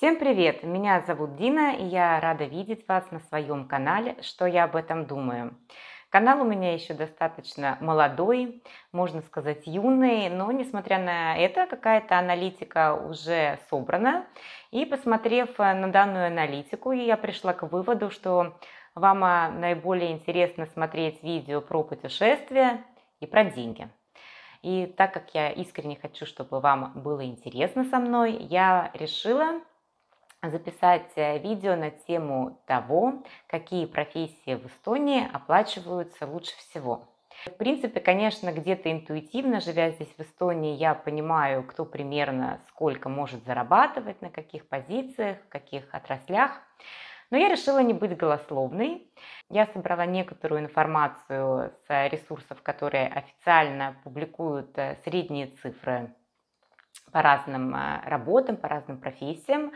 Всем привет! Меня зовут Дина, и я рада видеть вас на своем канале «Что я об этом думаю». Канал у меня еще достаточно молодой, можно сказать юный, но несмотря на это, какая-то аналитика уже собрана. И посмотрев на данную аналитику, я пришла к выводу, что вам а, наиболее интересно смотреть видео про путешествия и про деньги. И так как я искренне хочу, чтобы вам было интересно со мной, я решила записать э, видео на тему того, какие профессии в Эстонии оплачиваются лучше всего. В принципе, конечно, где-то интуитивно, живя здесь в Эстонии, я понимаю, кто примерно сколько может зарабатывать, на каких позициях, в каких отраслях. Но я решила не быть голословной. Я собрала некоторую информацию с ресурсов, которые официально публикуют э, средние цифры по разным э, работам, по разным профессиям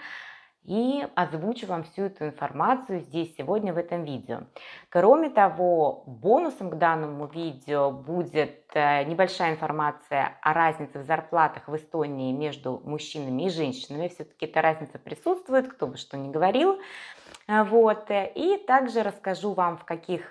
и озвучу вам всю эту информацию здесь сегодня в этом видео. Кроме того, бонусом к данному видео будет э, небольшая информация о разнице в зарплатах в Эстонии между мужчинами и женщинами. Все-таки эта разница присутствует, кто бы что ни говорил. Э, вот. И также расскажу вам, в каких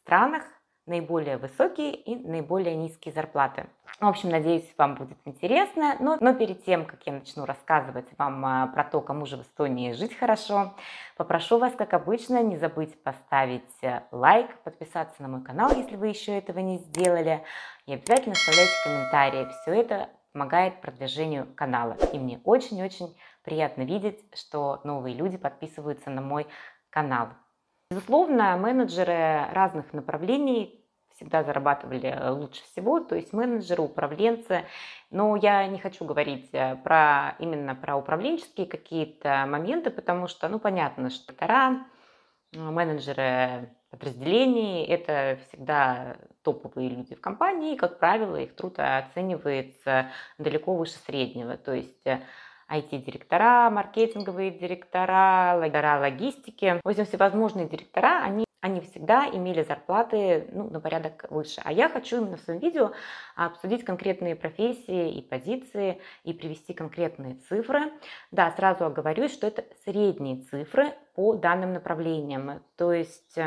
странах наиболее высокие и наиболее низкие зарплаты. В общем, надеюсь, вам будет интересно. Но, но перед тем, как я начну рассказывать вам а, про то, кому же в Эстонии жить хорошо, попрошу вас, как обычно, не забыть поставить э, лайк, подписаться на мой канал, если вы еще этого не сделали, и обязательно оставляйте комментарии. Все это помогает продвижению канала. И мне очень-очень приятно видеть, что новые люди подписываются на мой канал. Безусловно, менеджеры разных направлений всегда зарабатывали э, лучше всего, то есть менеджеры, управленцы. Но я не хочу говорить э, про, именно про управленческие какие-то моменты, потому что, ну, понятно, что директора, менеджеры подразделений – это всегда топовые люди в компании, и, как правило, их труд оценивается далеко выше среднего. То есть IT-директора, маркетинговые директора, директора логистики. В общем, всевозможные директора, они они всегда имели зарплаты ну, на порядок выше. А я хочу именно в своем видео обсудить конкретные профессии и позиции и привести конкретные цифры. Да, сразу оговорюсь, что это средние цифры по данным направлениям. То есть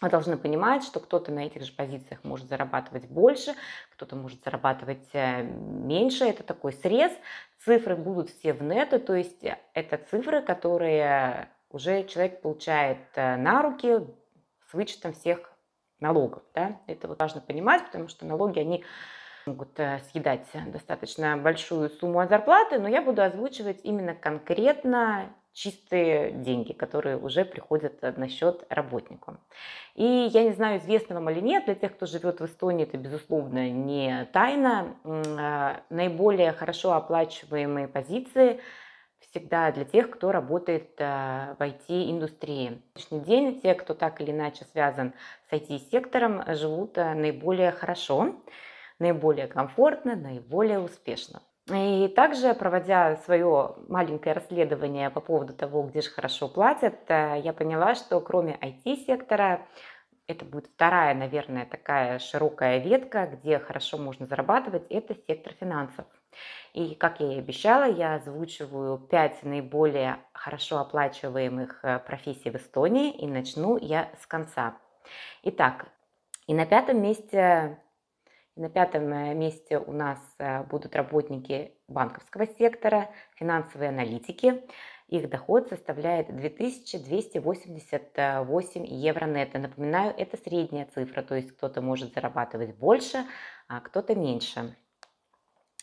вы должны понимать, что кто-то на этих же позициях может зарабатывать больше, кто-то может зарабатывать э, меньше. Это такой срез. Цифры будут все в нету, то есть э, это цифры, которые уже человек получает э, на руки с вычетом всех налогов. Да? Это вот важно понимать, потому что налоги, они могут съедать достаточно большую сумму от зарплаты, но я буду озвучивать именно конкретно чистые деньги, которые уже приходят на счет работнику. И я не знаю, известно вам или нет, для тех, кто живет в Эстонии, это, безусловно, не тайна. А, наиболее хорошо оплачиваемые позиции всегда для тех, кто работает а, в IT-индустрии. На сегодняшний день те, кто так или иначе связан с IT-сектором, живут а, наиболее хорошо, наиболее комфортно, наиболее успешно. И также, проводя свое маленькое расследование по поводу того, где же хорошо платят, э, я поняла, что кроме IT-сектора, это будет вторая, наверное, такая широкая ветка, где хорошо можно зарабатывать, это сектор финансов. И, как я и обещала, я озвучиваю 5 наиболее хорошо оплачиваемых э, профессий в Эстонии, и начну я с конца. Итак, и на пятом месте на пятом э, месте у нас э, будут работники банковского сектора, финансовые аналитики. Их доход составляет 2288 евро нетто. Напоминаю, это средняя цифра, то есть кто-то может зарабатывать больше, а кто-то меньше.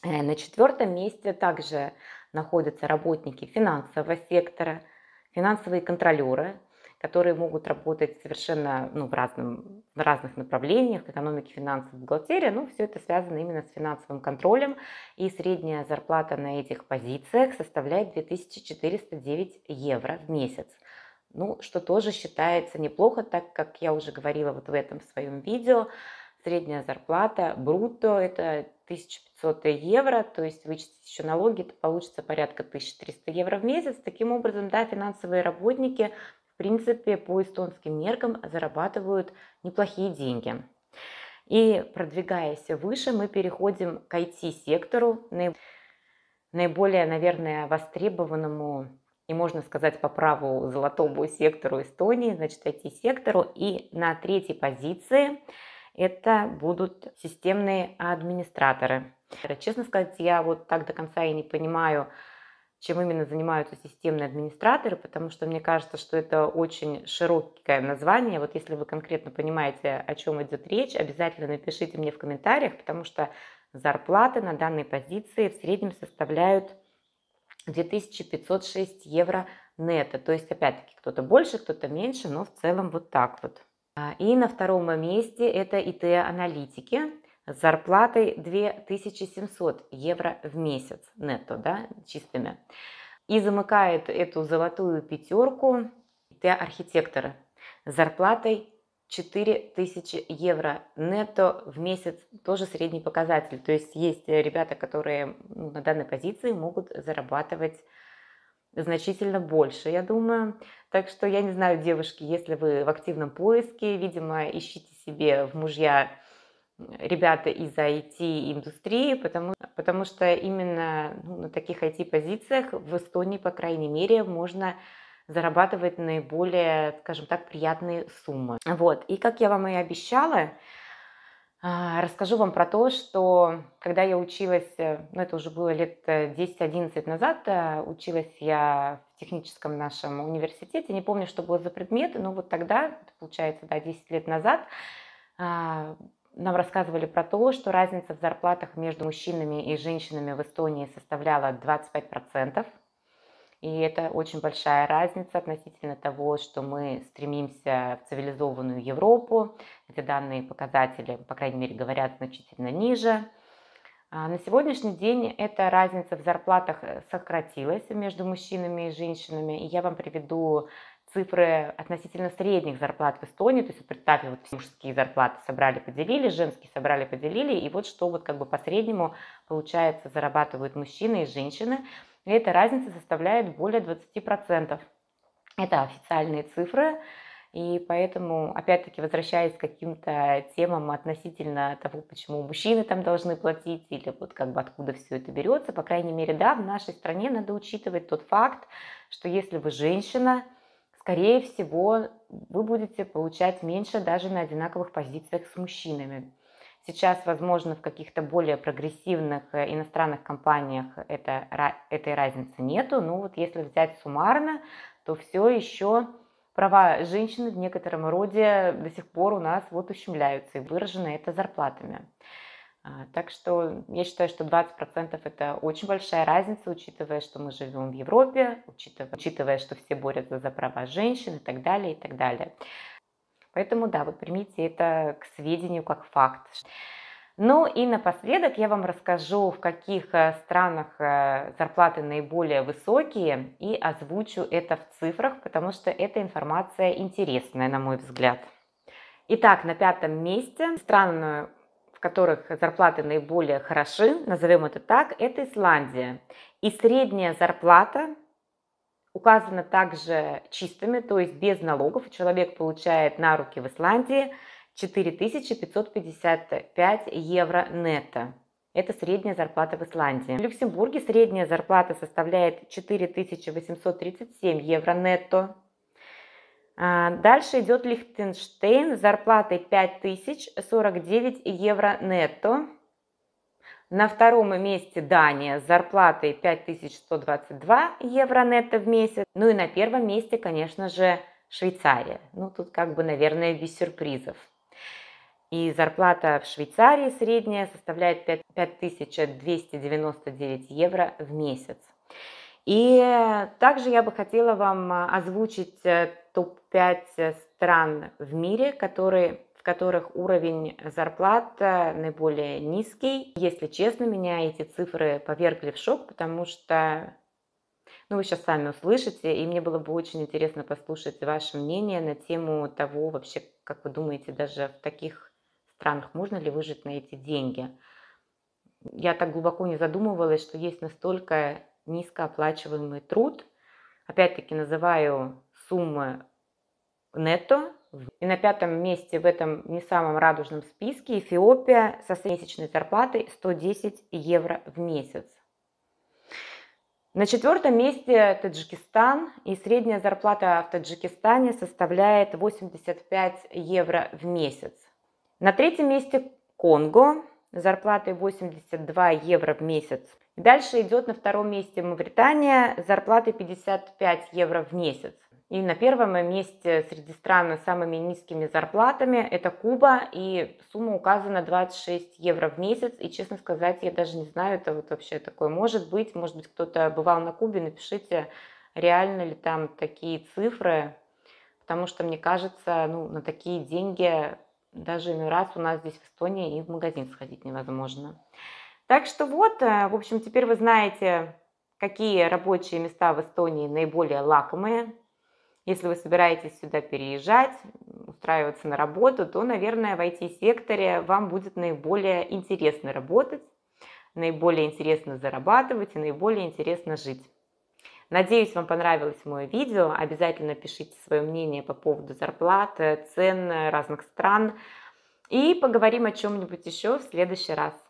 Э, на четвертом месте также находятся работники финансового сектора, финансовые контролеры, которые могут работать совершенно ну, в, разном, в разных направлениях, экономики, финансов, бухгалтерия. Ну, все это связано именно с финансовым контролем. И средняя зарплата на этих позициях составляет 2409 евро в месяц. Ну, что тоже считается неплохо, так как я уже говорила вот в этом своем видео, средняя зарплата брутто это 1500 евро, то есть вычесть еще налоги, это получится порядка 1300 евро в месяц. Таким образом, да, финансовые работники принципе, по эстонским меркам зарабатывают неплохие деньги. И продвигаясь выше, мы переходим к IT-сектору. наиболее, наверное, востребованному и, можно сказать, по праву золотому сектору Эстонии, значит, IT-сектору. И на третьей позиции это будут системные администраторы. Честно сказать, я вот так до конца и не понимаю, чем именно занимаются системные администраторы, потому что мне кажется, что это очень широкое название. Вот если вы конкретно понимаете, о чем идет речь, обязательно напишите мне в комментариях, потому что зарплаты на данной позиции в среднем составляют 2506 евро нетто. То есть, опять-таки, кто-то больше, кто-то меньше, но в целом вот так вот. А, и на втором месте это ИТ-аналитики с зарплатой 2700 евро в месяц нетто, да, чистыми. И замыкает эту золотую пятерку ИТ-архитекторы с зарплатой 4000 евро нетто в месяц, тоже средний показатель. То есть есть ребята, которые ну, на данной позиции могут зарабатывать значительно больше, я думаю. Так что я не знаю, девушки, если вы в активном поиске, видимо, ищите себе в мужья ребята из IT-индустрии, потому, потому что именно ну, на таких IT-позициях в Эстонии, по крайней мере, можно зарабатывать наиболее, скажем так, приятные суммы. Вот. И как я вам и обещала, а, расскажу вам про то, что когда я училась, э, ну это уже было лет 10-11 э, назад, э, училась я в техническом нашем университете, не помню, что было за предмет, но вот тогда, получается, да, 10 лет назад, а, нам рассказывали про то, что разница в зарплатах между мужчинами и женщинами в Эстонии составляла 25%. И это очень большая разница относительно того, что мы стремимся в цивилизованную Европу. Эти данные показатели, по крайней мере, говорят значительно ниже. А на сегодняшний день эта разница в зарплатах сократилась между мужчинами и женщинами. И я вам приведу цифры относительно средних зарплат в Эстонии, то есть представьте, вот мужские зарплаты собрали, поделили, женские собрали, поделили, и вот что вот как бы по среднему получается зарабатывают мужчины и женщины, и эта разница составляет более 20%. Это официальные цифры, и поэтому, опять-таки, возвращаясь к каким-то темам относительно того, почему мужчины там должны платить, или вот как бы откуда все это берется, по крайней мере, да, в нашей стране надо учитывать тот факт, что если вы женщина, скорее всего, вы будете получать меньше даже на одинаковых позициях с мужчинами. Сейчас, возможно, в каких-то более прогрессивных э, иностранных компаниях это, этой разницы нету, но вот если взять суммарно, то все еще права женщины в некотором роде до сих пор у нас вот ущемляются, и выражено это зарплатами. А, так что я считаю, что 20% это очень большая разница, учитывая, что мы живем в Европе, учитывая, учитывая, что все борются за права женщин и так далее, и так далее. Поэтому да, вот примите это к сведению как факт. Ну и напоследок я вам расскажу, в каких э, странах э, зарплаты наиболее высокие и озвучу это в цифрах, потому что эта информация интересная, на мой взгляд. Итак, на пятом месте страны в которых зарплаты наиболее хороши, назовем это так, это Исландия. И средняя зарплата указана также чистыми, то есть без налогов. Человек получает на руки в Исландии 4555 евро нетто. Это средняя зарплата в Исландии. В Люксембурге средняя зарплата составляет 4837 евро нетто. А, дальше идет Лихтенштейн с зарплатой 5049 евро нетто. На втором месте Дания с зарплатой 5122 евро нетто в месяц. Ну и на первом месте, конечно же, Швейцария. Ну тут как бы, наверное, без сюрпризов. И зарплата в Швейцарии средняя составляет 5299 евро в месяц. И также я бы хотела вам озвучить э, топ-5 э, стран в мире, которые, в которых уровень зарплат э, наиболее низкий. Если честно, меня эти цифры повергли в шок, потому что ну, вы сейчас сами услышите, и мне было бы очень интересно послушать ваше мнение на тему того, вообще, как вы думаете, даже в таких странах можно ли выжить на эти деньги. Я так глубоко не задумывалась, что есть настолько низкооплачиваемый труд. Опять-таки называю суммы нетто. И на пятом месте в этом не самом радужном списке Эфиопия со месячной зарплатой 110 евро в месяц. На четвертом месте Таджикистан, и средняя зарплата в Таджикистане составляет 85 евро в месяц. На третьем месте Конго, зарплатой 82 евро в месяц. Дальше идет на втором месте Мавритания, зарплатой 55 евро в месяц. И на первом месте среди стран с самыми низкими зарплатами это Куба, и сумма указана 26 евро в месяц. И, честно сказать, я даже не знаю, это вот вообще такое может быть. Может быть, кто-то бывал на Кубе, напишите, реально ли там такие цифры, потому что, мне кажется, ну, на такие деньги даже иной раз у нас здесь в Эстонии и в магазин сходить невозможно. Так что вот, э, в общем, теперь вы знаете, какие рабочие места в Эстонии наиболее лакомые, если вы собираетесь сюда переезжать, устраиваться на работу, то, наверное, в IT-секторе вам будет наиболее интересно работать, наиболее интересно зарабатывать и наиболее интересно жить. Надеюсь, вам понравилось мое видео. Обязательно пишите свое мнение по поводу зарплат, цен разных стран. И поговорим о чем-нибудь еще в следующий раз.